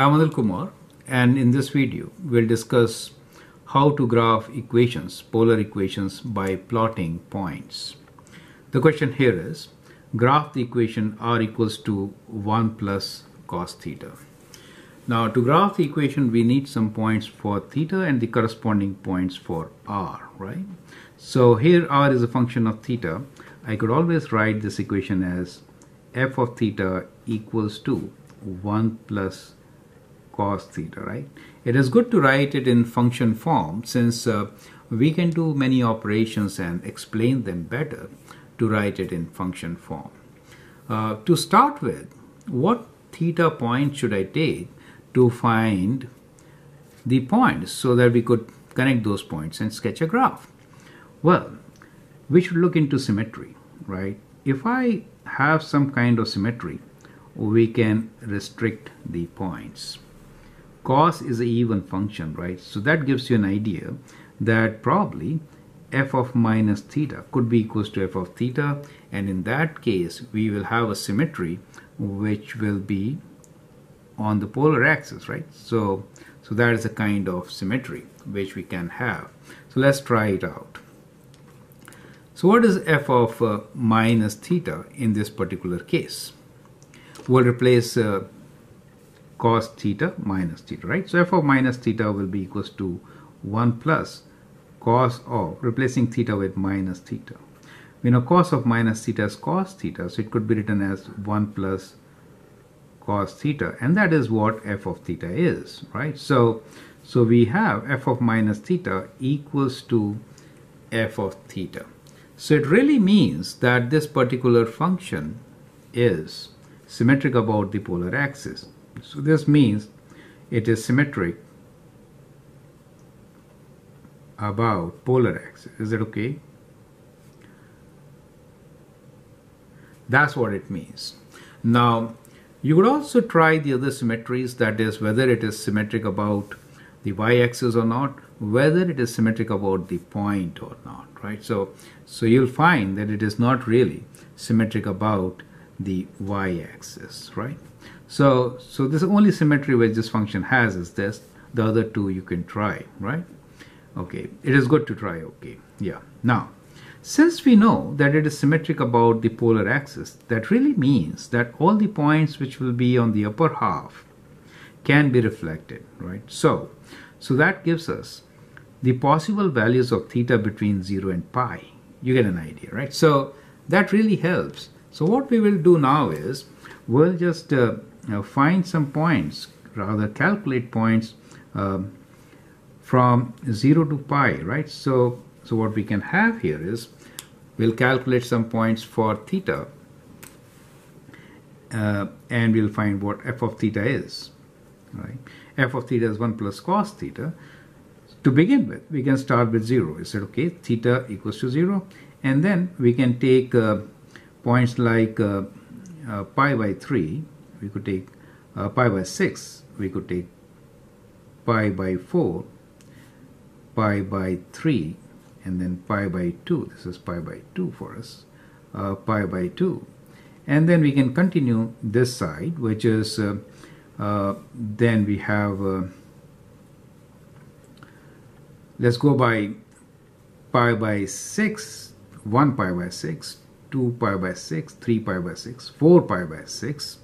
I'm Anil Kumar and in this video we'll discuss how to graph equations, polar equations by plotting points. The question here is graph the equation r equals to 1 plus cos theta. Now to graph the equation we need some points for theta and the corresponding points for r, right? So here r is a function of theta. I could always write this equation as f of theta equals to 1 plus cos theta, right? It is good to write it in function form since uh, we can do many operations and explain them better to write it in function form. Uh, to start with, what theta point should I take to find the points so that we could connect those points and sketch a graph? Well, we should look into symmetry, right? If I have some kind of symmetry, we can restrict the points cos is an even function, right? So that gives you an idea that probably f of minus theta could be equals to f of theta. And in that case we will have a symmetry which will be on the polar axis right? So so that is a kind of symmetry which we can have. So let's try it out. So what is f of uh, minus theta in this particular case? We'll replace uh, cos theta minus theta, right? So f of minus theta will be equals to 1 plus cos of, replacing theta with minus theta. We know cos of minus theta is cos theta, so it could be written as 1 plus cos theta, and that is what f of theta is, right? So, so we have f of minus theta equals to f of theta. So it really means that this particular function is symmetric about the polar axis. So this means it is symmetric about polar axis. Is it okay? That's what it means. Now, you could also try the other symmetries, that is whether it is symmetric about the y-axis or not, whether it is symmetric about the point or not, right? So, so you'll find that it is not really symmetric about the y-axis, right? So, so this only symmetry which this function has is this. The other two you can try, right? Okay, it is good to try, okay. Yeah, now, since we know that it is symmetric about the polar axis, that really means that all the points which will be on the upper half can be reflected, right? So, so that gives us the possible values of theta between 0 and pi. You get an idea, right? So that really helps. So what we will do now is we'll just uh, now find some points, rather calculate points um, from 0 to pi, right? So, so what we can have here is we'll calculate some points for theta uh, and we'll find what f of theta is, right? f of theta is 1 plus cos theta. To begin with, we can start with 0. is said, okay, theta equals to 0. And then we can take uh, points like uh, uh pi by 3 we could take uh, pi by 6, we could take pi by 4, pi by 3, and then pi by 2. This is pi by 2 for us, uh, pi by 2. And then we can continue this side, which is, uh, uh then we have, uh, let's go by pi by 6, 1 pi by 6, 2 pi by 6, 3 pi by 6, 4 pi by 6,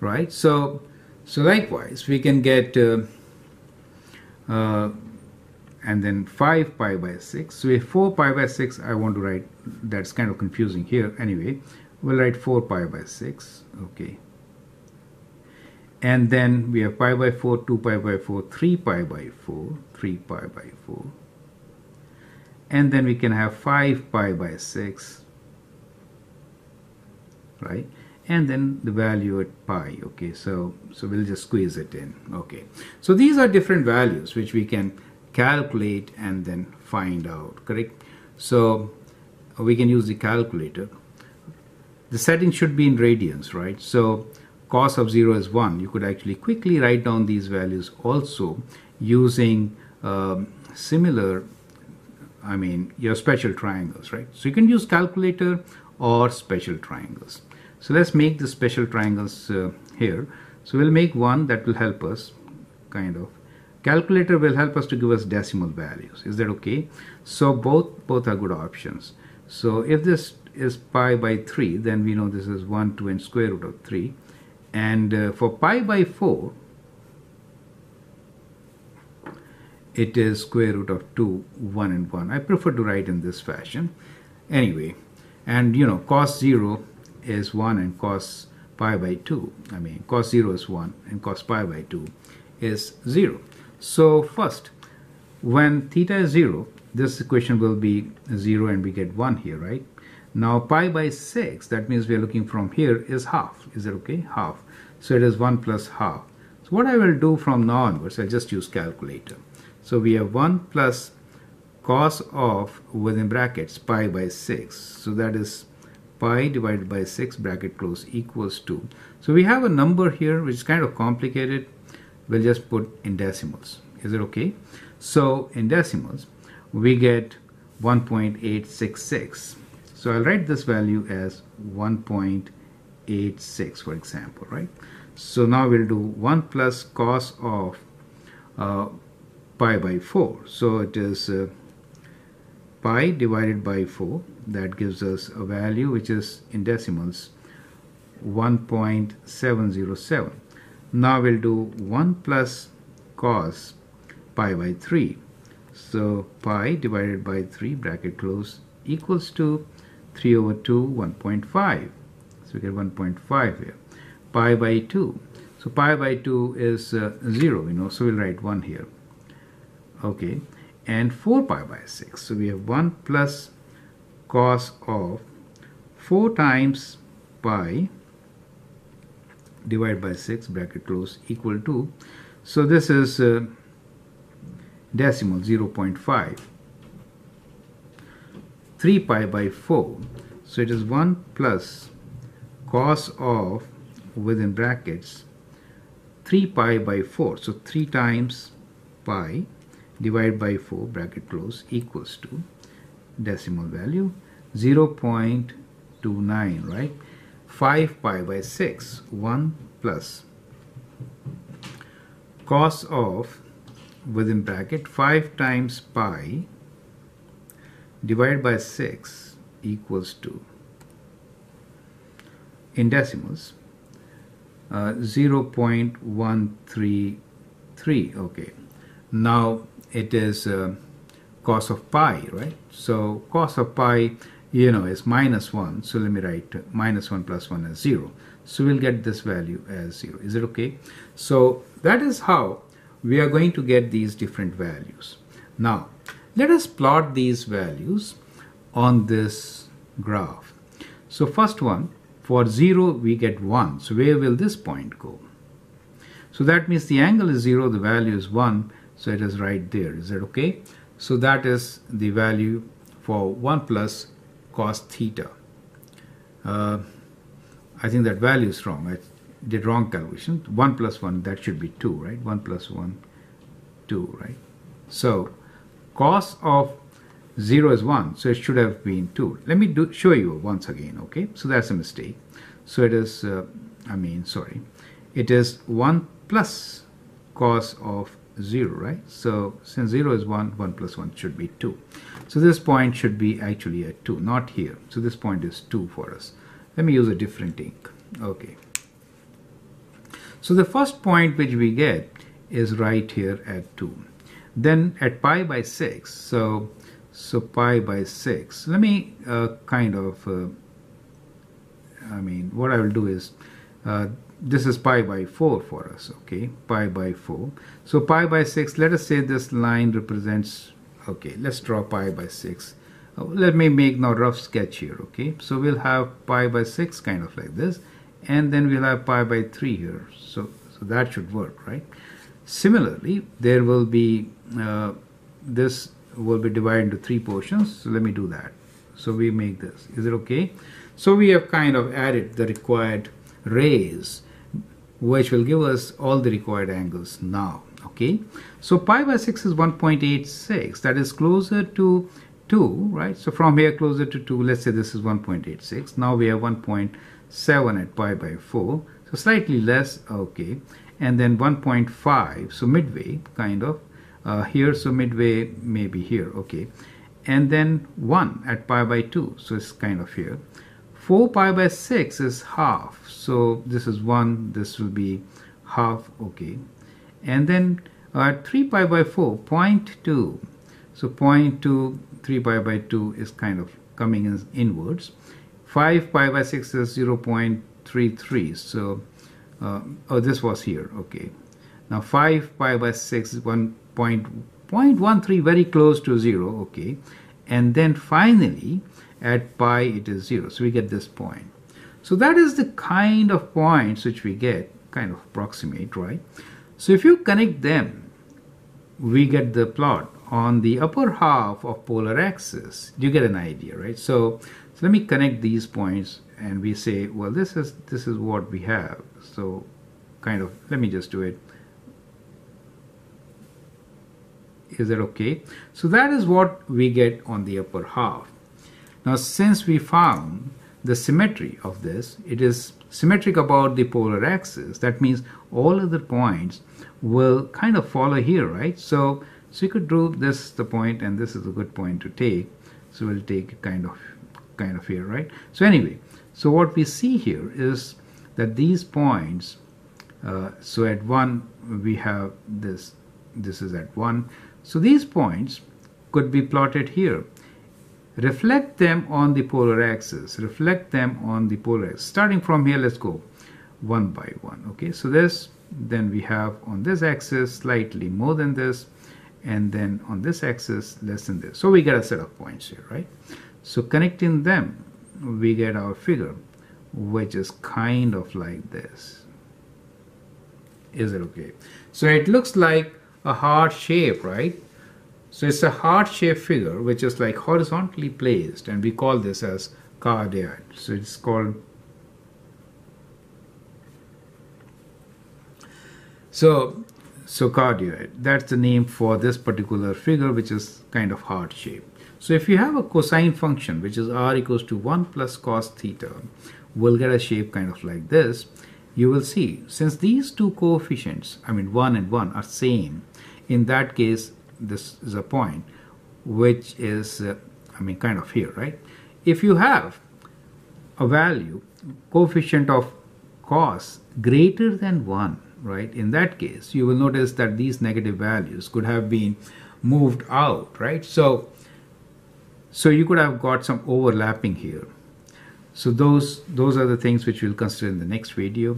right? So, so likewise, we can get, uh, uh, and then 5 pi by 6. So if 4 pi by 6, I want to write, that's kind of confusing here. Anyway, we'll write 4 pi by 6, okay. And then we have pi by 4, 2 pi by 4, 3 pi by 4, 3 pi by 4. And then we can have 5 pi by 6, right? And then the value at pi okay? So so we'll just squeeze it in okay? So these are different values which we can calculate and then find out correct? So we can use the calculator. The setting should be in radians right? So cos of 0 is 1 you could actually quickly write down these values also using um, similar I mean your special triangles right? So you can use calculator or special triangles so let's make the special triangles uh, here. So we'll make one that will help us kind of. Calculator will help us to give us decimal values. Is that okay? So both both are good options. So if this is pi by 3, then we know this is 1, 2 and square root of 3. And uh, for pi by 4, it is square root of 2, 1 and 1. I prefer to write in this fashion. Anyway, and you know, cos 0 is 1 and cos pi by 2. I mean, cos 0 is 1 and cos pi by 2 is 0. So first, when theta is 0, this equation will be 0 and we get 1 here, right? Now pi by 6, that means we are looking from here, is half. Is that okay? Half. So it is 1 plus half. So what I will do from now onwards, I'll just use calculator. So we have 1 plus cos of, within brackets, pi by 6. So that is pi divided by 6 bracket close equals 2. So we have a number here which is kind of complicated. We'll just put in decimals. Is it okay? So in decimals, we get 1.866. So I'll write this value as 1.86 for example, right? So now we'll do 1 plus cos of uh, pi by 4. So it is uh, pi divided by 4. That gives us a value which is in decimals 1.707. Now we'll do 1 plus cos pi by 3. So pi divided by 3 bracket close equals to 3 over 2 1.5. So we get 1.5 here. Pi by 2. So pi by 2 is uh, 0, you know, so we'll write 1 here okay and 4 pi by 6 so we have 1 plus cos of 4 times pi divided by 6 bracket close equal to so this is uh, decimal 0 0.5 3 pi by 4 so it is 1 plus cos of within brackets 3 pi by 4 so 3 times pi divided by 4 bracket close equals to decimal value 0.29 right? 5 pi by 6 1 plus cos of within bracket 5 times pi divided by 6 equals to in decimals uh, 0.133 okay. Now it is uh, cos of pi, right? So cos of pi, you know, is minus 1. So let me write minus 1 plus 1 as 0. So we'll get this value as 0. Is it okay? So that is how we are going to get these different values. Now, let us plot these values on this graph. So first one, for 0 we get 1. So where will this point go? So that means the angle is 0, the value is 1 so it is right there. Is that okay? So that is the value for 1 plus cos theta. Uh, I think that value is wrong. I did wrong calculation. 1 plus 1, that should be 2, right? 1 plus 1, 2, right? So cos of 0 is 1, so it should have been 2. Let me do, show you once again, okay? So that's a mistake. So it is, uh, I mean, sorry. It is 1 plus cos of 0, right? So since 0 is 1, 1 plus 1 should be 2. So this point should be actually a 2, not here. So this point is 2 for us. Let me use a different ink. Okay. So the first point which we get is right here at 2. Then at pi by 6, so so pi by 6. Let me uh, kind of, uh, I mean, what I will do is uh, this is pi by 4 for us okay? Pi by 4 so pi by 6 let us say this line represents okay let's draw pi by 6 uh, let me make now rough sketch here okay? So we'll have pi by 6 kind of like this and then we'll have pi by 3 here. So so that should work right? Similarly there will be uh, this will be divided into three portions so let me do that. So we make this. Is it okay? So we have kind of added the required rays which will give us all the required angles now okay? So pi by 6 is 1.86 that is closer to 2 right? So from here closer to 2 let's say this is 1.86 now we have 1.7 at pi by 4 so slightly less okay. And then 1.5 so midway kind of. Uh, here so midway maybe here okay. And then 1 at pi by 2 so it's kind of here 4 pi by 6 is half. So this is 1 this will be half okay. And then uh, 3 pi by 4 0.2 so 0.2 3 pi by 2 is kind of coming in inwards. 5 pi by 6 is 0.33 so uh, oh this was here okay. Now 5 pi by 6 is 1.13 very close to 0 okay. And then finally at pi it is 0 so we get this point. So that is the kind of points which we get kind of approximate right? So if you connect them we get the plot. On the upper half of polar axis you get an idea right? So so let me connect these points and we say well this is this is what we have. So kind of let me just do it. Is that okay? So that is what we get on the upper half now since we found the symmetry of this it is symmetric about the polar axis. That means all other points will kind of follow here right? So so you could draw this the point and this is a good point to take. So we'll take kind of kind of here right? So anyway so what we see here is that these points uh, so at 1 we have this this is at 1 so these points could be plotted here reflect them on the polar axis. Reflect them on the polar axis. Starting from here let's go one by one okay? So this then we have on this axis slightly more than this and then on this axis less than this. So we get a set of points here right? So connecting them we get our figure which is kind of like this. Is it okay? So it looks like a heart shape right so it's a heart shaped figure which is like horizontally placed and we call this as cardioid so it's called so so cardioid that's the name for this particular figure which is kind of heart shaped so if you have a cosine function, which is r equals to 1 plus cos theta, we'll get a shape kind of like this. You will see, since these two coefficients, I mean 1 and 1 are same, in that case, this is a point, which is, uh, I mean, kind of here, right? If you have a value, coefficient of cos greater than 1, right? In that case, you will notice that these negative values could have been moved out, right? So so you could have got some overlapping here. So those, those are the things which we'll consider in the next video.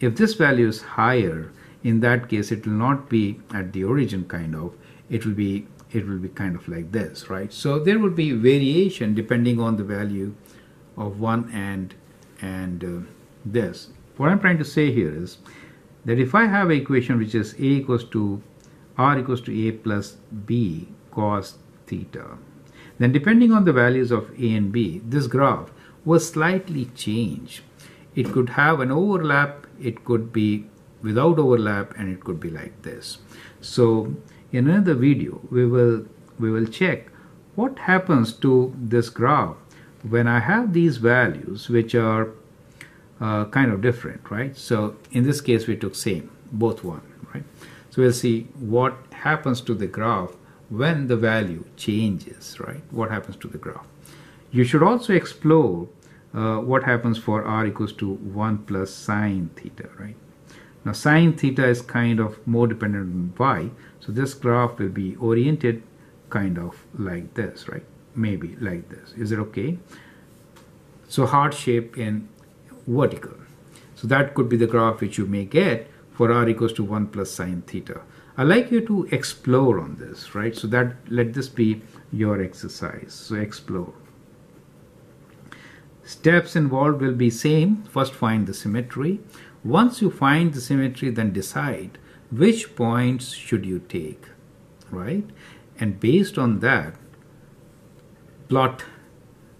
If this value is higher, in that case it will not be at the origin kind of, it will be it will be kind of like this, right? So there will be variation depending on the value of one and and uh, this. What I'm trying to say here is that if I have an equation which is a equals to r equals to a plus b cos theta, then depending on the values of A and B, this graph will slightly change. It could have an overlap, it could be without overlap, and it could be like this. So in another video, we will, we will check what happens to this graph when I have these values which are uh, kind of different, right? So in this case, we took same, both one, right? So we'll see what happens to the graph when the value changes, right? What happens to the graph? You should also explore uh, what happens for r equals to 1 plus sine theta, right? Now sine theta is kind of more dependent on y, so this graph will be oriented kind of like this, right? Maybe like this. Is it okay? So heart shape in vertical. So that could be the graph which you may get for r equals to 1 plus sine theta. I like you to explore on this, right? So that let this be your exercise. So explore. Steps involved will be same. First find the symmetry. Once you find the symmetry, then decide which points should you take, right? And based on that, plot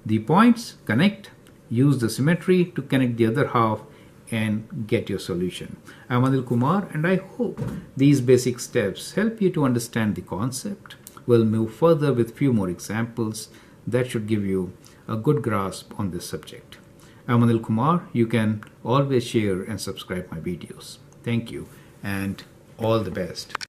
the points, connect, use the symmetry to connect the other half and get your solution. I'm Anil Kumar and I hope these basic steps help you to understand the concept. We'll move further with few more examples that should give you a good grasp on this subject. I'm Anil Kumar. You can always share and subscribe my videos. Thank you and all the best.